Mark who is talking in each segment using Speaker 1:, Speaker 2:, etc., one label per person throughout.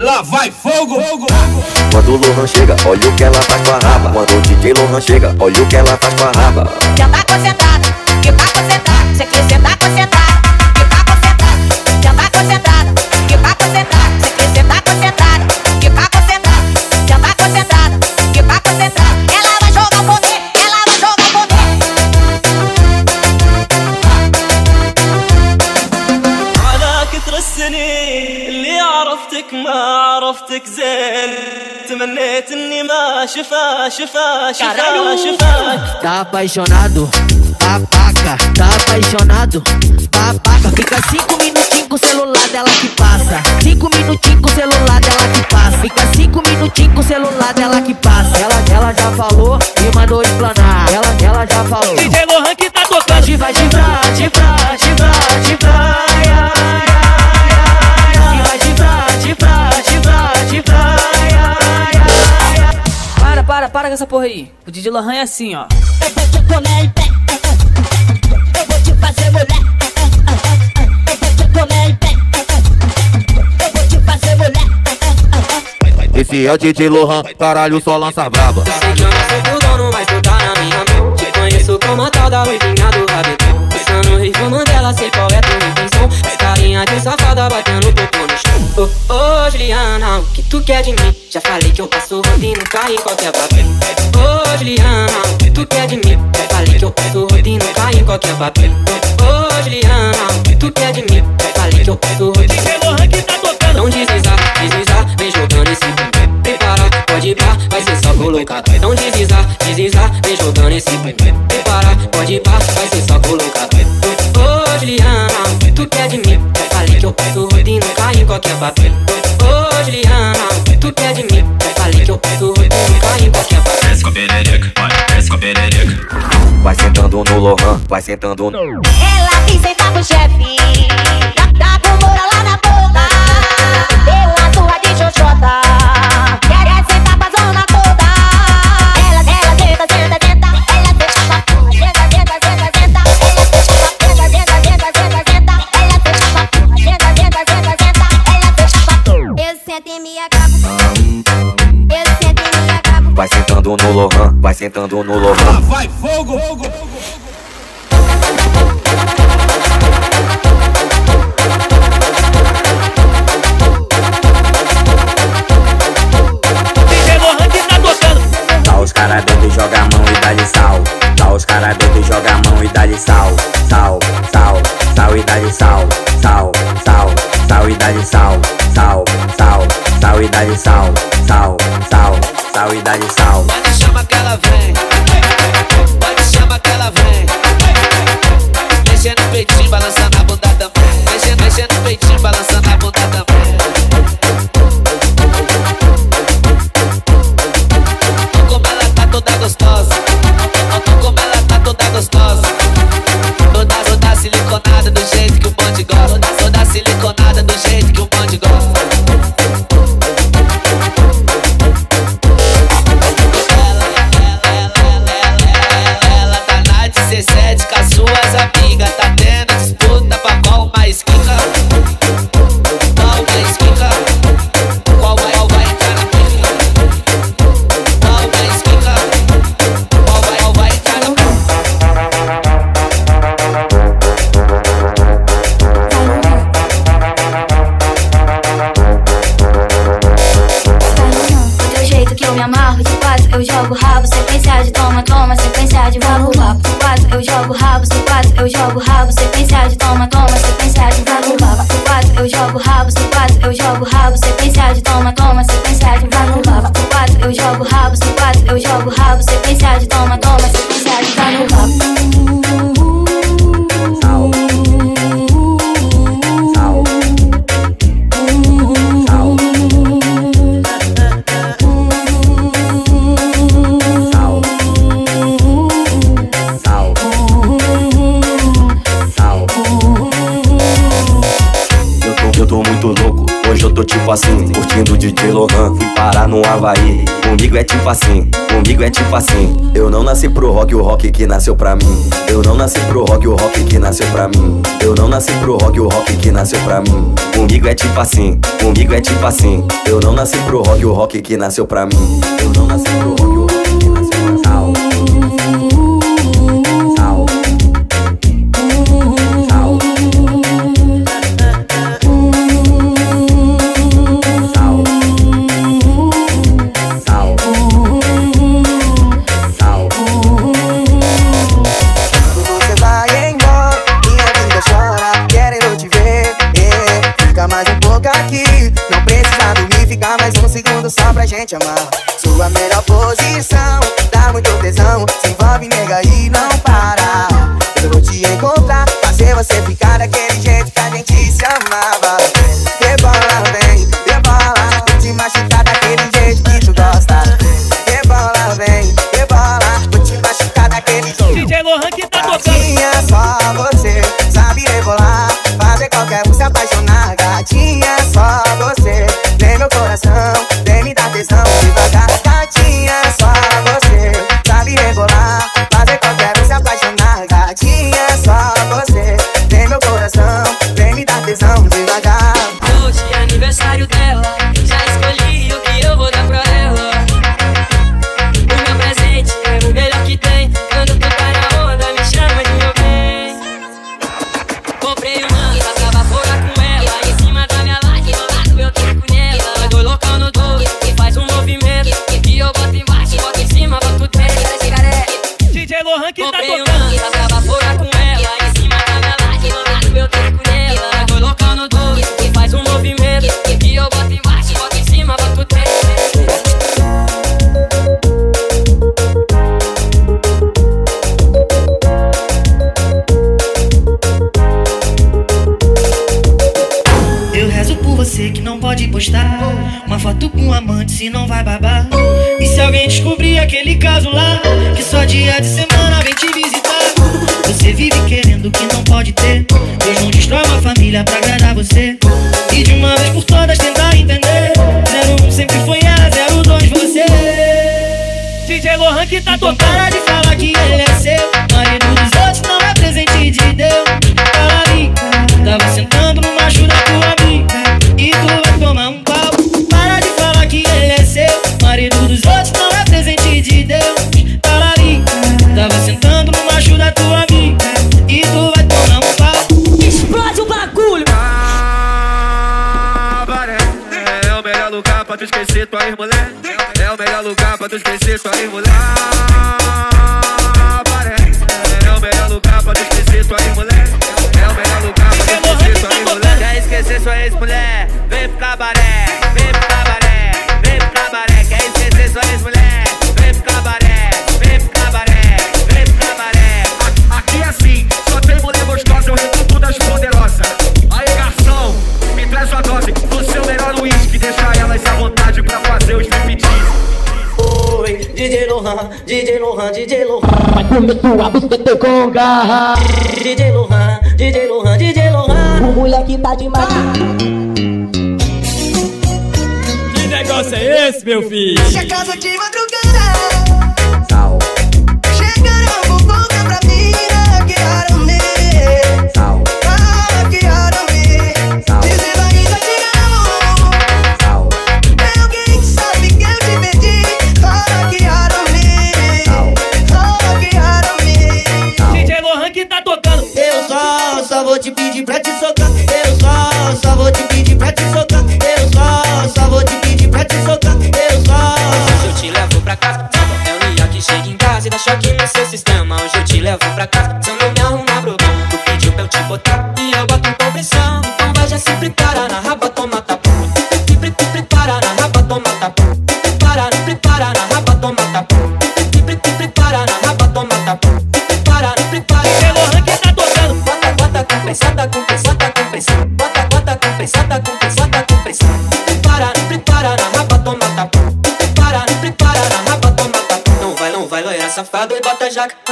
Speaker 1: Lá vai fogo, fogo.
Speaker 2: Quando o Lohan chega, olha o que ela faz com a raba. Quando o DJ Lohan chega, olha o que ela faz com a raba.
Speaker 3: Já tá concentrada, que tá concentrada. Você quer sentar concentrada, que tá concentrada. Já tá concentrada, que tá concentrada. Você quer sentar concentrada, chufa, chufa. Tá
Speaker 4: apaixonado, papaca. Tá apaixonado, papaca. Fica cinco minutinhos com o celular dela que passa. Cinco minutinhos com o celular dela que passa. Fica cinco minutinhos com o celular dela que passa. Ela, ela já falou e mandou explanar. Ela, ela já falou.
Speaker 5: DJ Lohan que tá tocando.
Speaker 4: Diva, de diva, de diva, de ai.
Speaker 6: Para, para, com essa porra aí. O DJ Lohan é assim, ó.
Speaker 3: Eu vou te comer em pé. Eu vou te fazer mulher. Eu vou te comer em pé. Eu vou te fazer mulher.
Speaker 2: Esse é o DJ Lohan, caralho, só lança braba.
Speaker 7: Sei que eu não sou do dono, mas tu tá na minha mão Te conheço como a tal da ruivinha do rabetão Pensando no ritmo Mandela, sei qual é tua intenção Carinha de safada batendo popô no chão Ô, ô, Juliana, o que tu quer de mim? Já falei que eu passo rotina, cai em qualquer papel Ô, Juliana, o que tu quer de mim? Já falei que eu passo rotina, cai em qualquer papel Ô, Juliana, o que tu quer de mim? Já falei que eu passo rotina
Speaker 5: DJ Lohan que tá tocando
Speaker 7: não deslizar, deslizar, vem jogando esse pé. Prepara, pode pra, vai ser só colocar. Não deslizar, deslizar, vem jogando esse pé. Prepara, pode pra, vai ser só colocar. Ô, Juliana, o que tu quer de mim? Já falei que eu peço rodinho, cai em qualquer papel.
Speaker 1: Perereca. Vai
Speaker 2: sentando no Lohan, vai sentando no.
Speaker 3: Ela quis sentar com o chefe. Tá, com moura lá na boca. Deu uma surra de xoxota.
Speaker 2: Vai sentando no
Speaker 1: Lá
Speaker 2: Lohan.
Speaker 1: vai fogo, fogo.
Speaker 5: Tá tocando
Speaker 2: Tá os cara dentro e joga a mão e dá-lhe sal. Tá os cara dentro e joga a mão e dá-lhe sal. Sal, sal, sal e dá-lhe sal. Sal, sal, sal e dá-lhe sal. Sal, sal, sal e dá-lhe sal. Sal, sal, sal e dá-lhe sal.
Speaker 7: Pode chama que ela vem. Pode chama que ela vem. Mexendo no peitinho, balançando a bunda também. Mexendo, mexendo no peitinho, balançando a bunda também. Como ela tá toda gostosa. Como ela tá toda gostosa. Toda, toda siliconada do jeito que o bonde gosta. Toda siliconada
Speaker 8: no Havaí. Comigo é tipo assim, comigo é tipo assim. Eu não nasci pro rock, o rock que nasceu pra mim. Eu não nasci pro rock, o rock que nasceu pra mim. Eu não nasci pro rock, o rock que nasceu pra mim. Comigo é tipo assim, comigo é tipo assim. Eu não nasci pro rock, o rock que nasceu pra mim. Eu não nasci pro rock.
Speaker 1: DJ Lohan que tá tocando. DJ Lohan, DJ Lohan.
Speaker 9: Vai
Speaker 10: comer tua buceta com garra.
Speaker 9: DJ Lohan, DJ Lohan, DJ Lohan.
Speaker 10: O moleque tá demais.
Speaker 1: Que negócio é esse, meu filho?
Speaker 7: Chegando de madrugada.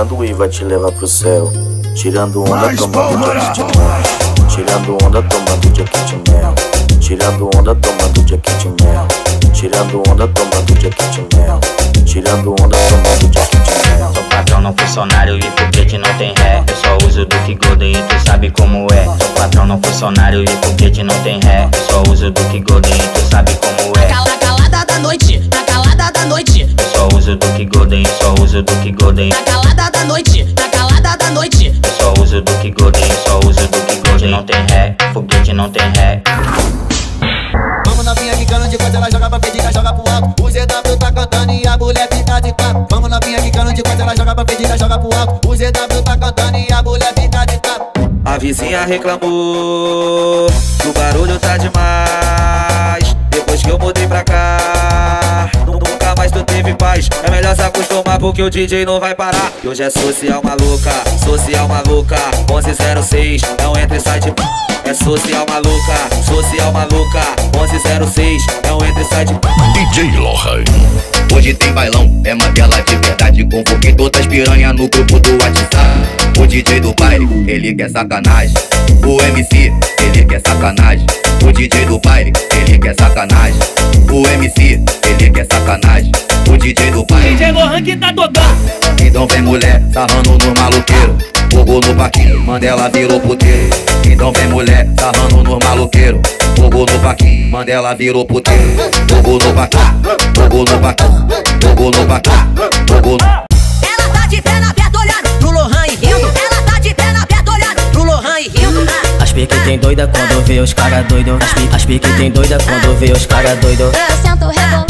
Speaker 11: e vai
Speaker 12: te levar pro céu. Tirando onda, tomando Jack de mel. Tirando onda, tomando Jack de mel. Tirando onda, tomando Jack de mel. Tirando onda, tomando Jack de mel. Tirando onda, tomando Jack de mel.
Speaker 2: Sou patrão, não funcionário e foguete não tem ré. Eu só uso do que Golden e tu sabe como é. Sou patrão, não funcionário e foguete não tem ré. Eu só uso do que Golden e tu sabe como é.
Speaker 3: Cala, calada da noite, na da noite,
Speaker 2: Eu só uso do que Golden, só uso do que Golden.
Speaker 3: na calada da noite, na calada da noite.
Speaker 2: Eu só uso do que Golden, só uso do que Golden. Não tem ré, foguete não tem ré.
Speaker 9: Vamos novinha quicando de quatro, ela joga pra pedir, joga pro alto. O ZW tá cantando e a mulher fica de quatro. Vamos novinha quicando de quatro, ela joga pra pedir, joga pro alto. O ZW tá cantando e a mulher fica de quatro.
Speaker 13: A vizinha reclamou que o barulho tá demais. Depois que eu mudei pra cá, É melhor se acostumar porque o DJ não vai parar. E hoje é social maluca, social maluca. 1106, não entra e sai de. É social maluca, social maluca. 1106, não entra e sai de.
Speaker 14: DJ Lohan.
Speaker 15: Hoje tem bailão, é Mandela de verdade. Convoquei todas as piranha no grupo do WhatsApp. O DJ do baile, ele quer sacanagem. O MC, ele quer sacanagem. O DJ do baile, ele quer sacanagem. O MC, ele quer sacanagem. O DJ do baile.
Speaker 5: DJ Lohan que tá tocando.
Speaker 15: Então vem mulher, sarrando no maluqueiro. Fogo no paquinho, Mandela virou puteiro. Então vem mulher, sarrando no maluqueiro. Fogo no paquinho, Mandela virou puteiro. Fogo no paquinho, fogo no paquinho, fogo no paquinho, fogo no
Speaker 3: Ela tá de perna aberta olhando pro Lohan e rindo. Ela tá de perna aberta olhando pro Lohan e rindo. As pique tem doida quando vê os cara doido. As pique, as pique tem doida quando vê os cara doido.
Speaker 16: Eu sento rebolando,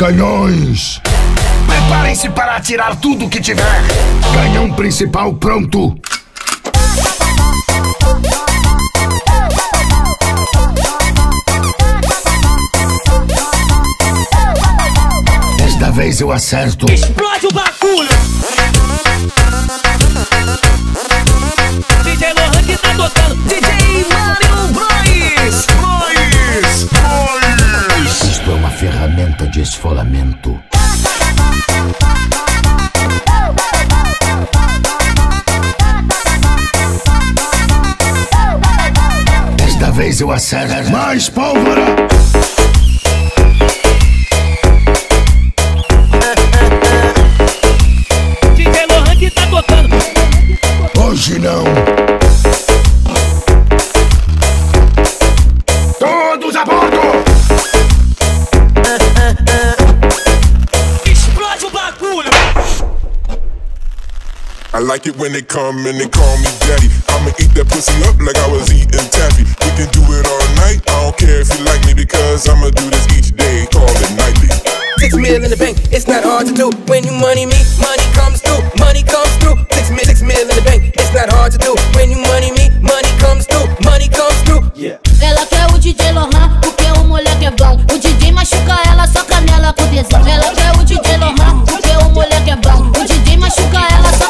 Speaker 14: canhões. Preparem-se para atirar tudo que tiver. Canhão principal pronto. Desta vez eu acerto.
Speaker 5: Explode o bagulho. DJ Lohan que tá tocando. DJ Mário
Speaker 14: de esfolamento. Desta vez eu acerto. Mais pólvora.
Speaker 5: DJ Lohan que tá tocando.
Speaker 14: Hoje não. Todos a bordo.
Speaker 1: I like it when they come and they call me daddy. I'ma eat that pussy up like I was eating taffy. We can do it all night. I don't care if you like me because I'ma do this each day. Call it nightly.
Speaker 9: Six mil in the bank, it's not hard to do. When you money me, money comes through, money comes through. Six mil, six mil in the bank, it's not hard to do. When you money me, money comes through, money comes through. Yeah.
Speaker 16: Ela quer o DJ Lohan, porque o moleque é bom. O DJ machuca ela, só canela com tesão. Ela quer o DJ Lohan, porque o moleque é bom. O DJ machuca ela, só canela com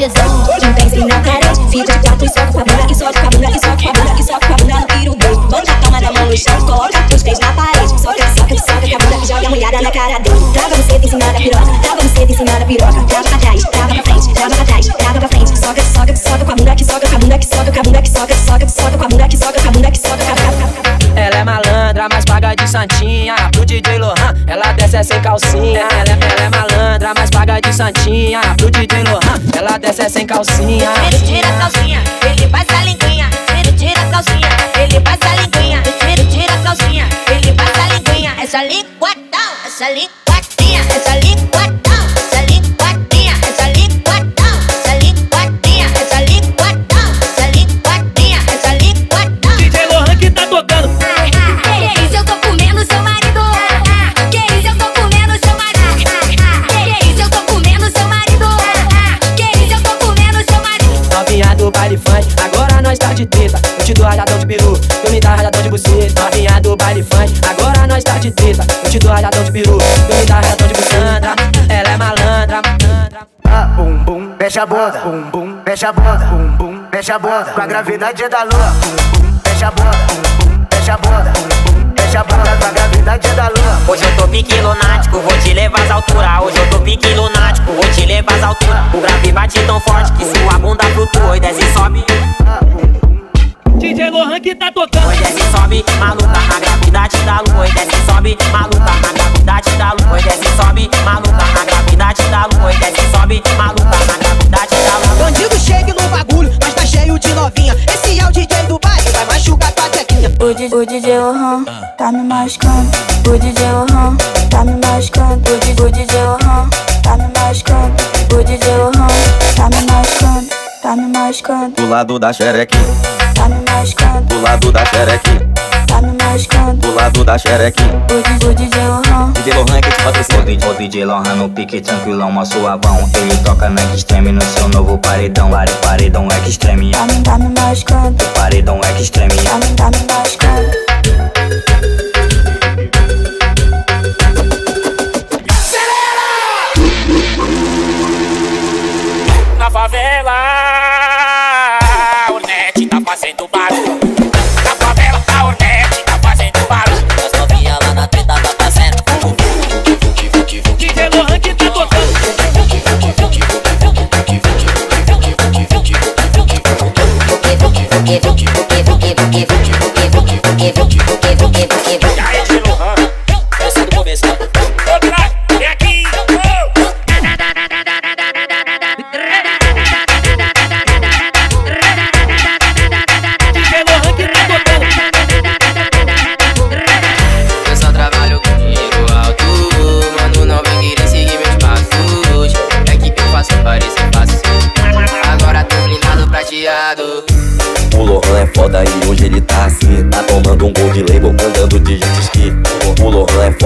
Speaker 16: tesão.
Speaker 17: Não sim na carete, fica quatro e soca com a bunda, que soca com a bunda, que soca com a bunda, que soca com a bunda no pirudu. Bota a palma da mão no chão, coloca os pés na parede. Soca, soca, soca com a bunda, joga a mulherada na cara dele. Trava você em cima da piroca, trava você em cima da piroca. Trava pra trás, trava pra frente, trava pra trás, trava pra frente. Soca, soca, soca com a bunda, que soca com a bunda, que soca com a bunda, que soca, soca, soca com a bunda, que soca com a bunda, que soca com a bunda.
Speaker 18: Ela é malandra, mas paga de santinha. Pro DJ Lohan, ela desce é sem calcinha. Ela, ela é malandra, mas de santinha. Pro DJ Lohan, ela desce sem calcinha.
Speaker 16: Ele tira a calcinha, ele passa a linguinha. Ele tira a calcinha, ele passa a linguinha. Ele tira a calcinha, ele
Speaker 3: essa liquadão, essa liquadinha, essa liquadão, essa
Speaker 8: mexe a bunda, bum bum, mexe a bunda, bum bum, mexe a bunda. Com a gravidade da lua, bum bum, mexe a bunda, bum bum, mexe a bunda, bum bum, mexe a bunda. Com a gravidade da lua.
Speaker 19: Hoje eu tô pique lunático, vou te levar às alturas. Hoje eu tô pique lunático, vou te levar às alturas. O grave bate tão forte que sua bunda flutua e desce e sobe.
Speaker 5: DJ Lohan que tá tocando.
Speaker 19: Oi, desce e sobe, maluca na gravidade da lua. Oi, desce e sobe, maluca na gravidade da lua. Oi, desce e sobe, maluca na gravidade da lua. Oi, desce e sobe, maluca na gravidade da lua.
Speaker 20: Bandido chega no bagulho, mas tá cheio de novinha. Esse é o DJ do baile, vai machucar tua tequinha.
Speaker 21: O, di- o DJ Lohan tá me machucando. O DJ Lohan tá me machucando. O, di- o DJ Lohan tá me machucando. O DJ Lohan tá me machucando. Tá me machucando.
Speaker 12: Do lado da xerequinha,
Speaker 21: Tá me machucando.
Speaker 12: do lado da xerequinha,
Speaker 21: Machucando.
Speaker 12: do lado da xerequinha.
Speaker 21: O, DJ Lohan
Speaker 12: DJ Lohan que te patrocina. O DJ, Lohan no pique tranquilão, uma suavão. Ele toca na extreme no seu novo paredão. Pare, paredão extreme,
Speaker 21: tá me, tá me machucando.
Speaker 12: paredão extreme.
Speaker 21: Tá me, tá me machucando.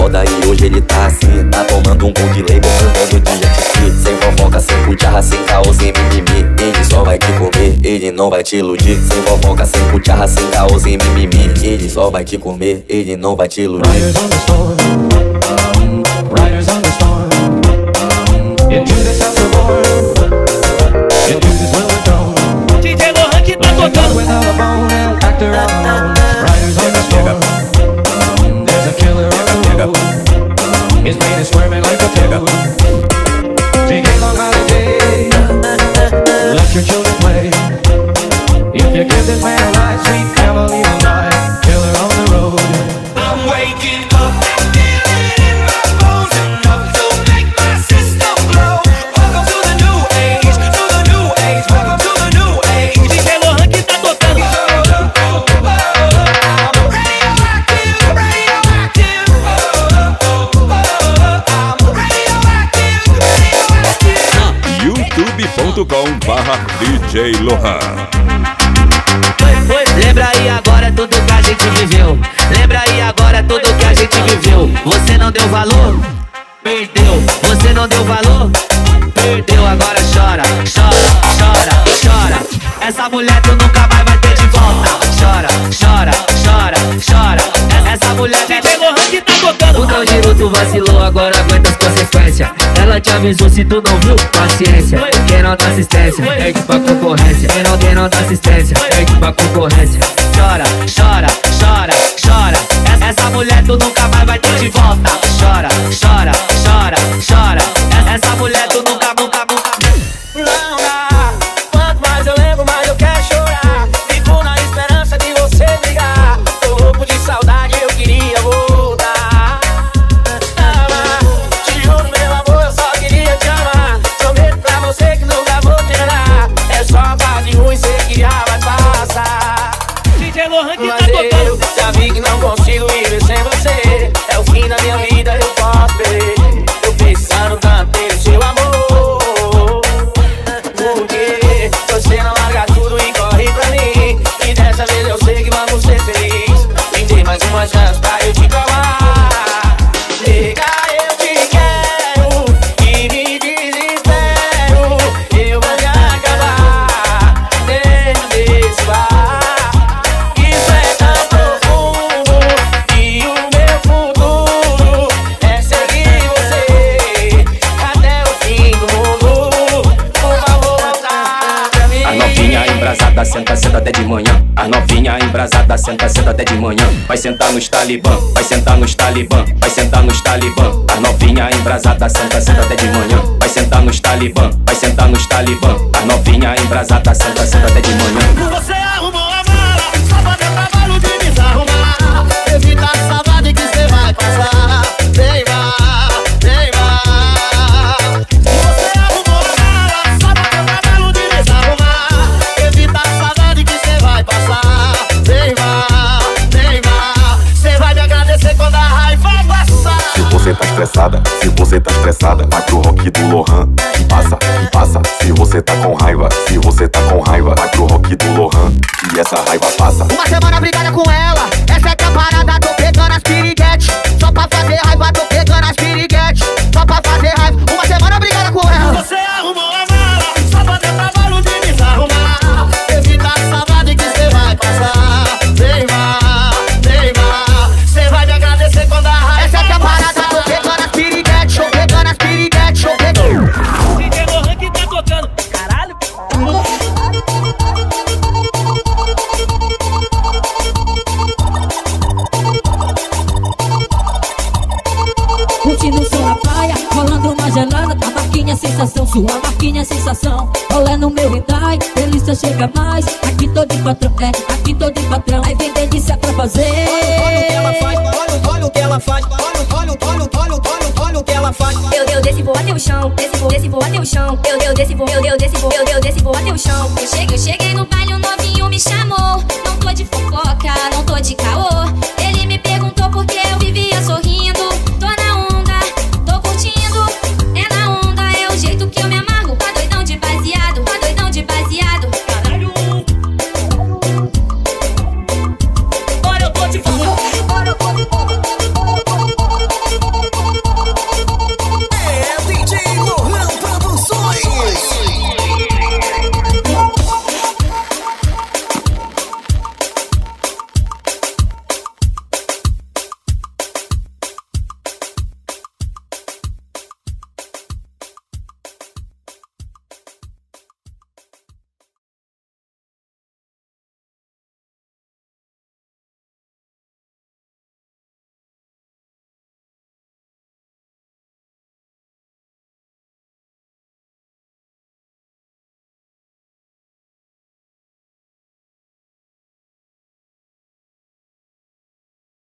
Speaker 12: Foda e hoje ele tá assim Tá tomando um gold label, andando de jet ski Sem fofoca, sem cucharra, sem caô, sem mimimi Ele só vai te comer, ele não vai te iludir Sem fofoca, sem cucharra, sem caô, sem mimimi Ele só vai te comer, ele não vai te iludir
Speaker 22: Riders on the storm. Riders on the storm. Into this house we're born. Into this world we're thrown.
Speaker 5: DJ Lohan que tá tocando.
Speaker 23: Valor? Perdeu. Você não deu valor? Perdeu. Agora chora, chora, chora, chora. Essa mulher tu nunca mais vai ter de volta. Chora, chora, chora, chora. Essa mulher
Speaker 5: DJ Lohan que tá tocando.
Speaker 23: o teu giro tu vacilou, agora aguenta as consequências. Ela te avisou se tu não viu, paciência. Quem não dá assistência, perde pra concorrência. Quem não, quem não dá assistência, perde pra concorrência. Chora, chora, chora, chora. Essa, mulher tu nunca de
Speaker 24: manhã. A novinha embrasada senta, senta até de manhã. Vai sentar nos talibã, vai sentar nos talibã, vai sentar nos talibã. A novinha embrasada senta, senta até de manhã. Vai sentar nos talibã, vai sentar nos talibã. A novinha embrasada senta, senta até de manhã.
Speaker 12: Estressada, se você tá estressada, vai pro rock do Lohan. Que passa, que passa. Se você tá com raiva, se você tá com raiva, vai pro rock do Lohan. Que essa raiva passa.
Speaker 9: Uma semana brigada com ela, essa é que é a parada, tô pegando as piriguete. Só pra fazer raiva, tô pegando as piriguete. Só pra fazer raiva, uma semana brigada com ela.
Speaker 5: Você
Speaker 25: sensação, sua marquinha é sensação. Olé no meu hentai, delícia chega mais. Aqui tô de patrão, é, aqui tô de patrão. Aí vem delícia pra fazer.
Speaker 9: Olha, olha o que ela faz, olha, olha o que ela faz. Olha, olha, olha, olha, olha, olha o que ela faz.
Speaker 11: Meu Deus, desce e vou até o chão, desce vou, desce vou até o chão. Eu, deus, desce vou, meu eu desce vou, meu deus, desce vou até o chão. Eu cheguei, eu cheguei no baile, o novinho me chamou. Não tô de fofoca,
Speaker 16: não tô de caô. Ele me perguntou por que eu vivia sorrindo.